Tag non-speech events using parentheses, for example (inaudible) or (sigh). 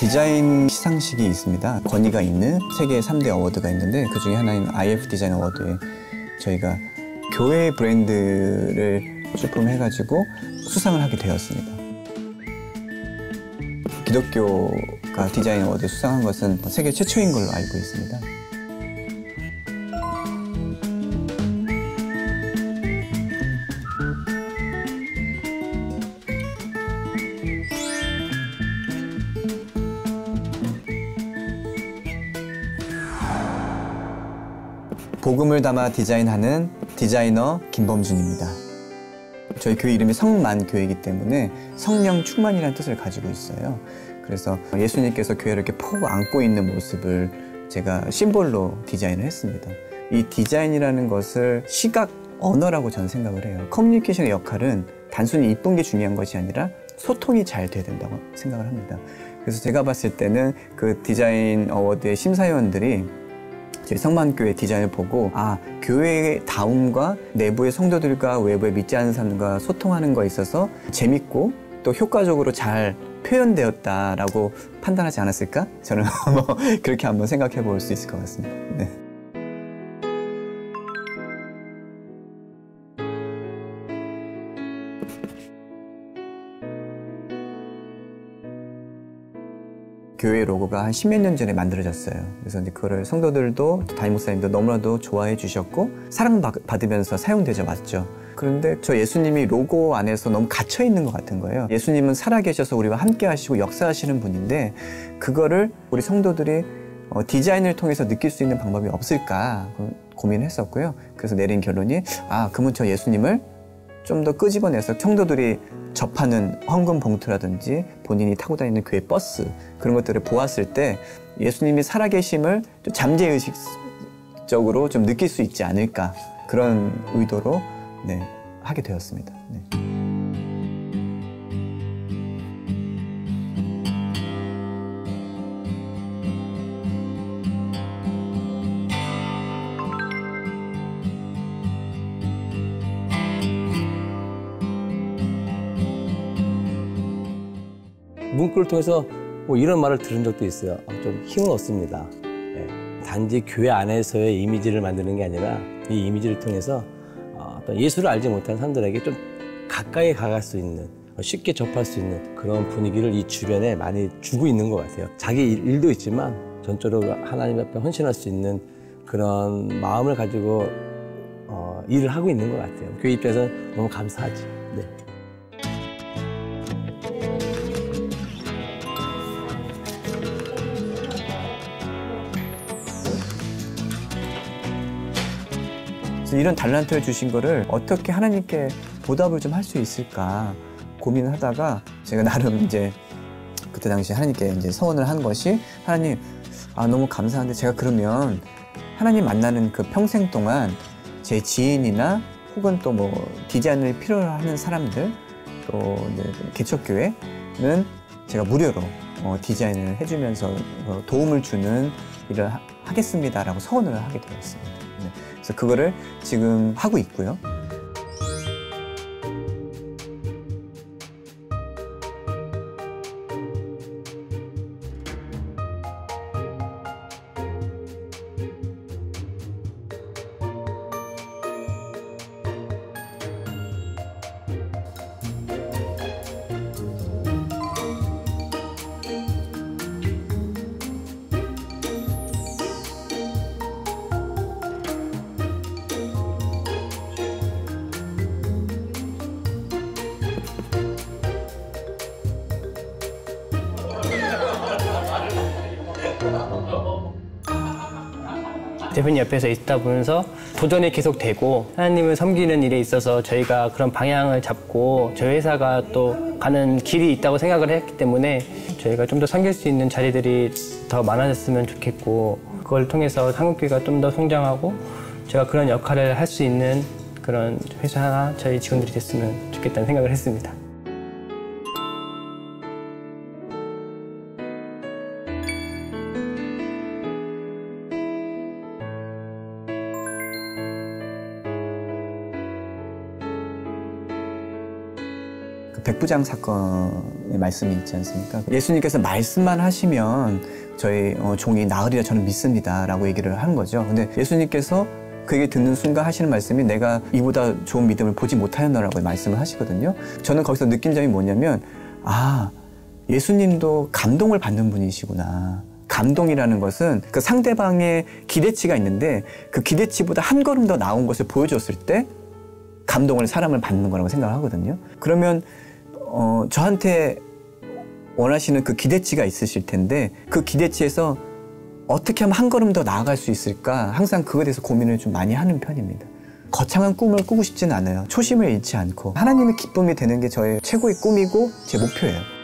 디자인 시상식이 있습니다. 권위가 있는 세계 3대 award가 있는데 그 중에 하나인 IF 디자인 award에 저희가 교회 브랜드를 출품해가지고 수상을 하게 되었습니다. 기독교가 디자인 award 수상한 것은 세계 최초인 걸로 알고 있습니다. 복음을 담아 디자인하는 디자이너 김범준입니다. 저희 교회 이름이 성만교회이기 때문에 성령 충만이라는 뜻을 가지고 있어요. 그래서 예수님께서 교회를 이렇게 꼭 안고 있는 모습을 제가 심볼로 디자인을 했습니다. 이 디자인이라는 것을 시각 언어라고 저는 생각을 해요. 커뮤니케이션의 역할은 단순히 이쁜 게 중요한 것이 아니라 소통이 잘 돼야 된다고 생각을 합니다. 그래서 제가 봤을 때는 그 디자인 어워드의 심사위원들이 저희 성만교회 디자인을 보고 아 교회의 다움과 내부의 성도들과 외부의 믿지 않는 사람들과 소통하는 거에 있어서 재밌고 또 효과적으로 잘 표현되었다라고 판단하지 않았을까? 저는 (laughs) 뭐 그렇게 한번 생각해 볼 수 있을 것 같습니다. 네. 교회 로고가 한 십몇 년 전에 만들어졌어요. 그래서 이제 그거를 성도들도 담임 목사님도 너무나도 좋아해 주셨고 사랑받으면서 사용되져 왔죠. 그런데 저 예수님이 로고 안에서 너무 갇혀 있는 것 같은 거예요. 예수님은 살아계셔서 우리와 함께 하시고 역사하시는 분인데 그거를 우리 성도들이 어, 디자인을 통해서 느낄 수 있는 방법이 없을까 고민했었고요. 그래서 내린 결론이 아 그러면 저 예수님을 좀 더 끄집어내서 성도들이 접하는 헌금 봉투라든지 본인이 타고 다니는 교회 버스 그런 것들을 보았을 때 예수님이 살아계심을 좀 잠재의식적으로 좀 느낄 수 있지 않을까 그런 의도로 네, 하게 되었습니다. 네. 문구를 통해서 뭐 이런 말을 들은 적도 있어요. 아, 좀 힘을 얻습니다. 예. 단지 교회 안에서의 이미지를 만드는 게 아니라 이 이미지를 통해서 어, 어떤 예수를 알지 못한 사람들에게 좀 가까이 가갈 수 있는 쉽게 접할 수 있는 그런 분위기를 이 주변에 많이 주고 있는 것 같아요. 자기 일도 있지만 전적으로 하나님 앞에 헌신할 수 있는 그런 마음을 가지고 어, 일을 하고 있는 것 같아요. 교회 입장에서 너무 감사하지. 네. 이런 달란트를 주신 거를 어떻게 하나님께 보답을 좀 할 수 있을까 고민을 하다가 제가 나름 이제 그때 당시 하나님께 이제 서원을 한 것이 하나님 아 너무 감사한데 제가 그러면 하나님 만나는 그 평생 동안 제 지인이나 혹은 또 뭐 디자인을 필요로 하는 사람들 또 개척교회는 제가 무료로 어, 디자인을 해주면서 어, 도움을 주는 일을 하, 하겠습니다라고 서원을 하게 되었습니다. 네. 그래서 그거를 지금 하고 있고요. 대표님 옆에서 있다 보면서 도전이 계속되고 하나님을 섬기는 일에 있어서 저희가 그런 방향을 잡고 저희 회사가 또 가는 길이 있다고 생각을 했기 때문에 저희가 좀 더 섬길 수 있는 자리들이 더 많아졌으면 좋겠고 그걸 통해서 한국교회가 좀 더 성장하고 제가 그런 역할을 할 수 있는 그런 회사나 저희 직원들이 됐으면 좋겠다는 생각을 했습니다. 그 백부장 사건의 말씀이 있지 않습니까? 예수님께서 말씀만 하시면 저희 어, 종이 나으리라 저는 믿습니다 라고 얘기를 하는 거죠. 근데 예수님께서 그 얘기 듣는 순간 하시는 말씀이 내가 이보다 좋은 믿음을 보지 못하였노라고 말씀을 하시거든요. 저는 거기서 느낀 점이 뭐냐면 아 예수님도 감동을 받는 분이시구나. 감동이라는 것은 그 상대방의 기대치가 있는데 그 기대치보다 한 걸음 더 나온 것을 보여줬을 때 감동을 사람을 받는 거라고 생각하거든요. 그러면 어, 저한테 원하시는 그 기대치가 있으실 텐데 그 기대치에서 어떻게 하면 한 걸음 더 나아갈 수 있을까 항상 그거에 대해서 고민을 좀 많이 하는 편입니다. 거창한 꿈을 꾸고 싶지는 않아요. 초심을 잃지 않고 하나님의 기쁨이 되는 게 저의 최고의 꿈이고 제 목표예요.